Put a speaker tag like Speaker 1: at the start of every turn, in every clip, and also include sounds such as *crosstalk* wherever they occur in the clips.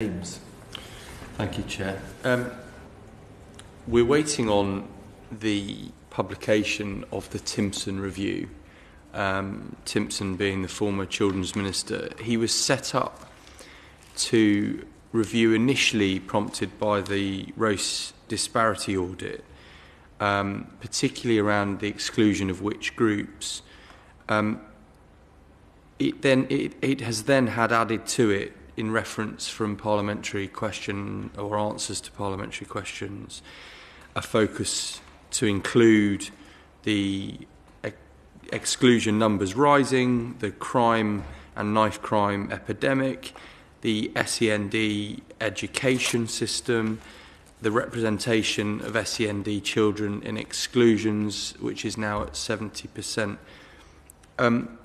Speaker 1: James.
Speaker 2: Thank you, Chair. Um, we're waiting on the publication of the Timpson Review. Um, Timpson being the former Children's Minister, he was set up to review initially prompted by the race disparity audit, um, particularly around the exclusion of which groups. Um, it then it, it has then had added to it in reference from parliamentary question or answers to parliamentary questions a focus to include the ex exclusion numbers rising, the crime and knife crime epidemic, the SEND education system, the representation of SEND children in exclusions, which is now at 70%. Um,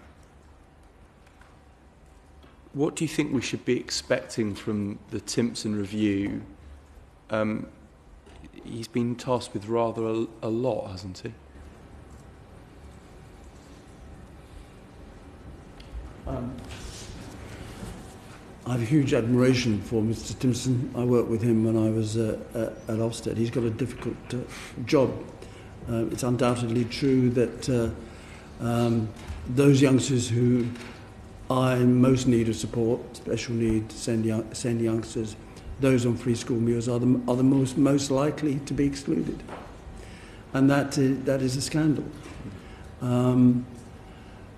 Speaker 2: what do you think we should be expecting from the Timpson review? Um, he's been tasked with rather a, a lot, hasn't he?
Speaker 3: Um, I have a huge admiration for Mr. Timpson. I worked with him when I was uh, at Ofsted. He's got a difficult uh, job. Uh, it's undoubtedly true that uh, um, those youngsters who are in most need of support, special need, send, young, send youngsters, those on free school meals are the, are the most, most likely to be excluded. And that is, that is a scandal. Um,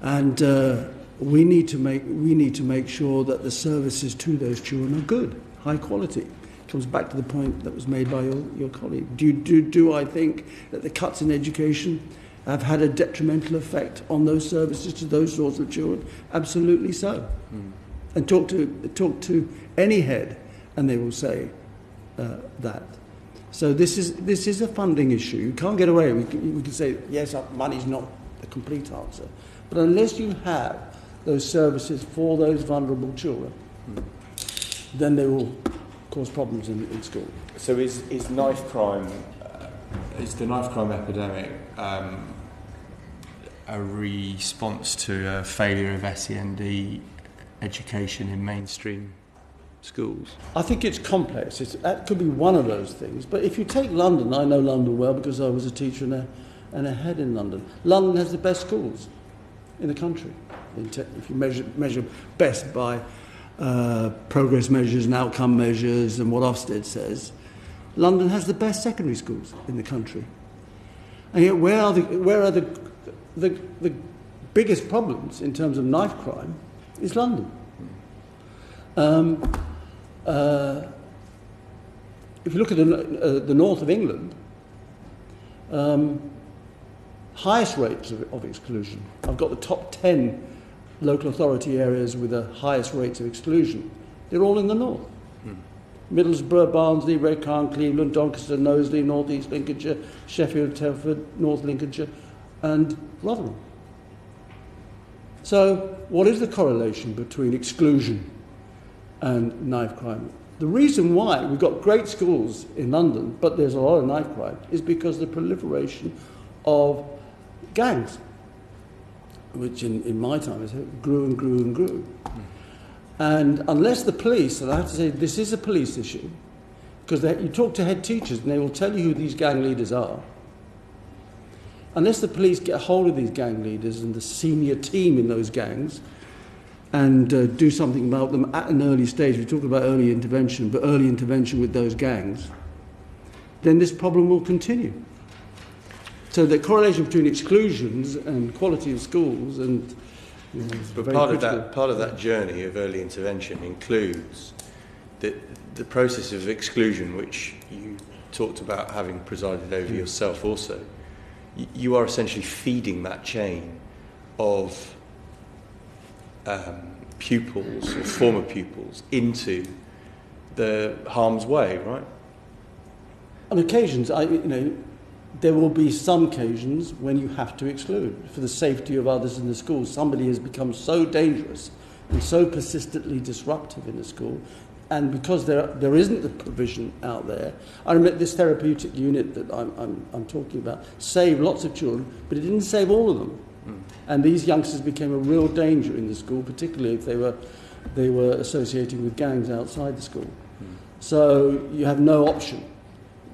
Speaker 3: and uh, we, need to make, we need to make sure that the services to those children are good, high quality. It comes back to the point that was made by your, your colleague. Do, do, do I think that the cuts in education have had a detrimental effect on those services to those sorts of children? Absolutely so. Mm. And talk to, talk to any head, and they will say uh, that. So this is, this is a funding issue. You can't get away. We can, we can say, yes, uh, money's not the complete answer. But unless you have those services for those vulnerable children, mm. then they will cause problems in, in school.
Speaker 2: So is, is knife crime, uh, is the knife crime epidemic um, a response to a failure of SEND education in mainstream schools?
Speaker 3: I think it's complex. It's, that could be one of those things. But if you take London, I know London well because I was a teacher and a, and a head in London. London has the best schools in the country. If you measure, measure best by uh, progress measures and outcome measures and what Ofsted says, London has the best secondary schools in the country. And yet, where are the, where are the the, the biggest problems in terms of knife crime is London. Um, uh, if you look at the, uh, the north of England, um, highest rates of, of exclusion. I've got the top 10 local authority areas with the highest rates of exclusion. They're all in the north. Hmm. Middlesbrough, Barnsley, Redcar, Cleveland, Doncaster, Knowsley, North East Lincolnshire, Sheffield, Telford, North Lincolnshire, and Rotherham. So, what is the correlation between exclusion and knife crime? The reason why we've got great schools in London, but there's a lot of knife crime, is because the proliferation of gangs, which in, in my time grew and grew and grew. And unless the police, and I have to say this is a police issue, because you talk to head teachers and they will tell you who these gang leaders are, unless the police get a hold of these gang leaders and the senior team in those gangs and uh, do something about them at an early stage, we talk about early intervention, but early intervention with those gangs, then this problem will continue. So the correlation between exclusions and quality of schools and
Speaker 2: you know, but part critical. of that part of that journey of early intervention includes the the process of exclusion, which you talked about having presided over mm. yourself also you are essentially feeding that chain of um, pupils or former pupils into the harm's way, right?
Speaker 3: On occasions, I, you know, there will be some occasions when you have to exclude for the safety of others in the school. Somebody has become so dangerous and so persistently disruptive in the school and because there, there isn't the provision out there, I remember this therapeutic unit that I'm, I'm, I'm talking about saved lots of children, but it didn't save all of them. Mm. And these youngsters became a real danger in the school, particularly if they were, they were associating with gangs outside the school.
Speaker 4: So you have no option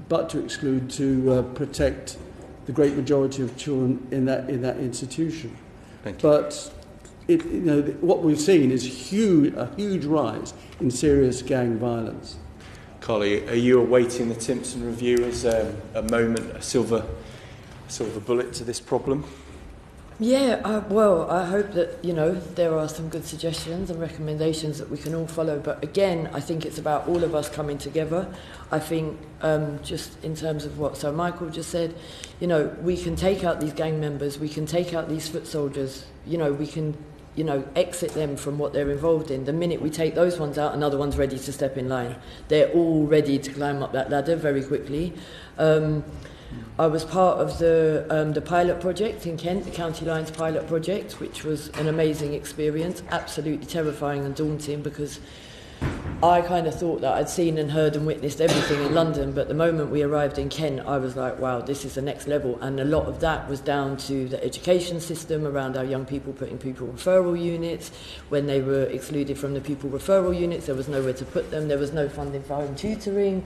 Speaker 4: but to exclude to uh, protect the great majority of children in that, in that institution. But it, you know, what we've seen is huge, a huge rise in serious gang violence.
Speaker 2: Carly, are you awaiting the Timpson review as um, a moment, a silver, silver bullet to this problem?
Speaker 1: Yeah, uh, well, I hope that, you know, there are some good suggestions and recommendations that we can all follow. But again, I think it's about all of us coming together. I think um, just in terms of what Sir Michael just said, you know, we can take out these gang members, we can take out these foot soldiers, you know, we can, you know, exit them from what they're involved in. The minute we take those ones out, another one's ready to step in line. They're all ready to climb up that ladder very quickly. Um, I was part of the, um, the pilot project in Kent, the County Lines pilot project, which was an amazing experience, absolutely terrifying and daunting because I kind of thought that I'd seen and heard and witnessed everything in London, but the moment we arrived in Kent, I was like, wow, this is the next level. And a lot of that was down to the education system around our young people putting pupil referral units. When they were excluded from the pupil referral units, there was nowhere to put them, there was no funding for home tutoring.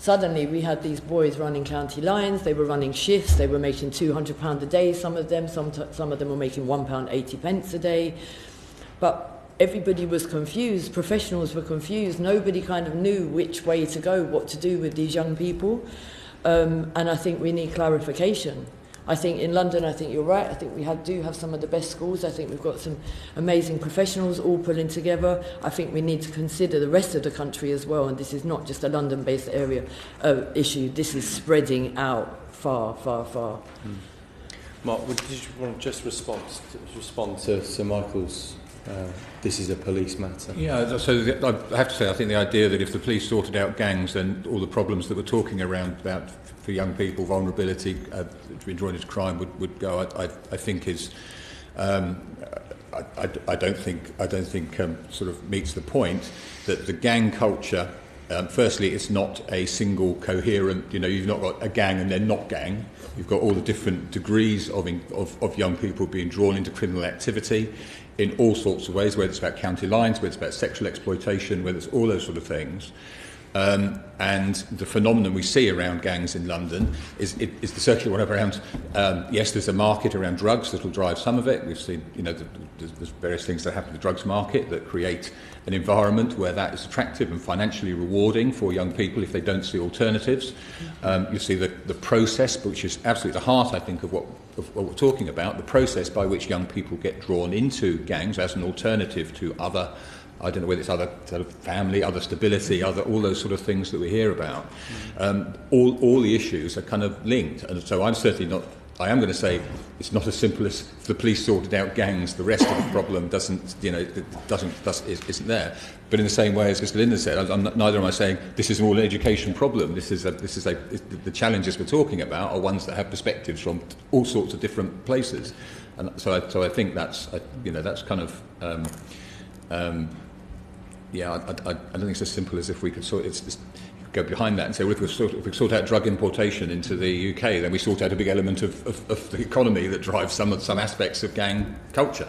Speaker 1: Suddenly, we had these boys running county lines. They were running shifts. They were making £200 a day, some of them. Some, some of them were making £1.80 a day. But everybody was confused. Professionals were confused. Nobody kind of knew which way to go, what to do with these young people. Um, and I think we need clarification. I think in London, I think you're right. I think we have, do have some of the best schools. I think we've got some amazing professionals all pulling together. I think we need to consider the rest of the country as well. And this is not just a London-based area uh, issue. This is spreading out far, far, far. Mm.
Speaker 2: Mark, would did you want to just respond to, respond to Sir Michael's Uh, this is a police matter.
Speaker 3: Yeah, so the, I have to say, I think the idea that if the police sorted out gangs, then all the problems that we're talking around about for young people, vulnerability, uh, being drawn into crime would, would go, I, I, I think is, um, I, I, I don't think, I don't think um, sort of meets the point that the gang culture Um, firstly, it's not a single coherent, you know, you've not got a gang and then not gang. You've got all the different degrees of, in, of, of young people being drawn into criminal activity in all sorts of ways, whether it's about county lines, whether it's about sexual exploitation, whether it's all those sort of things. Um, and the phenomenon we see around gangs in London is, it, is the circular one around, um, yes, there's a market around drugs that will drive some of it. We've seen, you know, the, there's, there's various things that happen in the drugs market that create an environment where that is attractive and financially rewarding for young people if they don't see alternatives. Um, you see the, the process, which is absolutely the heart, I think, of what, of what we're talking about, the process by which young people get drawn into gangs as an alternative to other I don't know whether it's other sort of family, other stability, other all those sort of things that we hear about. Um, all, all the issues are kind of linked, and so I'm certainly not. I am going to say it's not as simple as if the police sorted out gangs, the rest of the problem doesn't, you know, doesn't, does, isn't there. But in the same way as Mr. Linda said, I'm neither am I saying this is all an education problem. This is a, this is a, the challenges we're talking about are ones that have perspectives from all sorts of different places, and so I, so I think that's, you know, that's kind of. Um, um, yeah, I, I, I don't think it's as simple as if we could sort it's, it's go behind that and say, well, if we, sort, if we sort out drug importation into the UK, then we sort out a big element of, of, of the economy that drives some, some aspects of gang culture.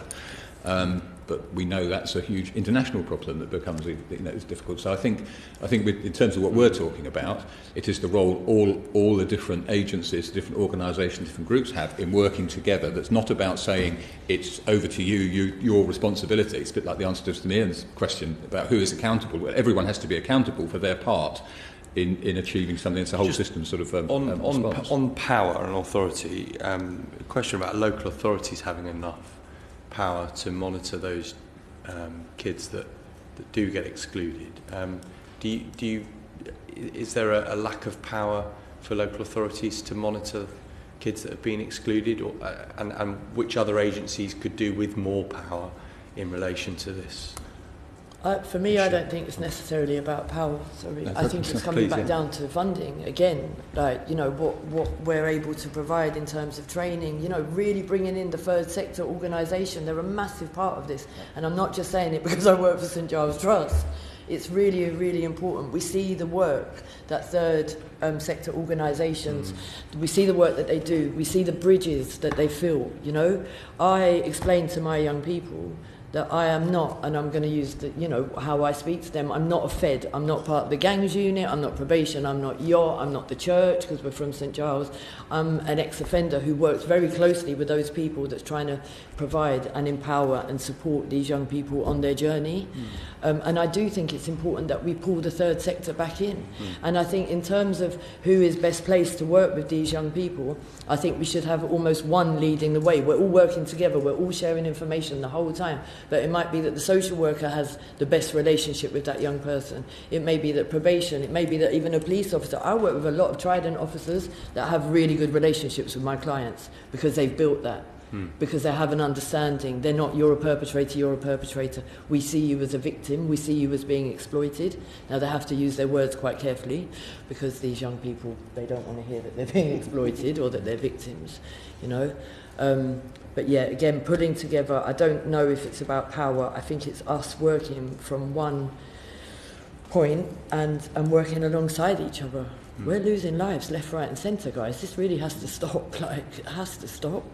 Speaker 3: Um, but we know that's a huge international problem that becomes you know, it's difficult. So I think, I think with, in terms of what we're talking about, it is the role all, all the different agencies, different organisations, different groups have in working together. That's not about saying it's over to you, you your responsibility. It's a bit like the answer to Samian's question about who is accountable. Everyone has to be accountable for their part in, in achieving something It's a whole Just system sort of um,
Speaker 2: on,
Speaker 3: um,
Speaker 2: on, on power and authority, um, a question about local authorities having enough power to monitor those um, kids that, that do get excluded. Um, do you, do you, is there a, a lack of power for local authorities to monitor kids that have been excluded or, uh, and, and which other agencies could do with more power in relation to this?
Speaker 1: Uh, for me, I don't think it's necessarily about power. Sorry, no, I think it's coming please, back yeah. down to funding again. Like you know what what we're able to provide in terms of training. You know, really bringing in the third sector organisation. They're a massive part of this, and I'm not just saying it *laughs* because I work for St Giles Trust. It's really really important. We see the work that third um, sector organisations. Mm. We see the work that they do. We see the bridges that they fill. You know, I explain to my young people that I am not, and I'm going to use the, you know, how I speak to them. I'm not a Fed. I'm not part of the gangs unit. I'm not probation. I'm not your. I'm not the church because we're from St Giles. I'm an ex-offender who works very closely with those people that's trying to provide and empower and support these young people on their journey. Mm. Um, and I do think it's important that we pull the third sector back in. Mm. And I think in terms of who is best placed to work with these young people, I think we should have almost one leading the way. We're all working together. We're all sharing information the whole time. But it might be that the social worker has the best relationship with that young person. It may be that probation, it may be that even a police officer. I work with a lot of Trident officers that have really good relationships with my clients because they've built that. Hmm. Because they have an understanding. They're not, you're a perpetrator, you're a perpetrator. We see you as a victim, we see you as being exploited. Now, they have to use their words quite carefully because these young people, they don't want to hear that they're *laughs* being exploited or that they're victims, you know. Um, but yeah, again, putting together, I don't know if it's about power. I think it's us working from one point and, and working alongside each other. Mm. We're losing lives left, right, and centre, guys. This really has to stop. *laughs* Like, it has to stop.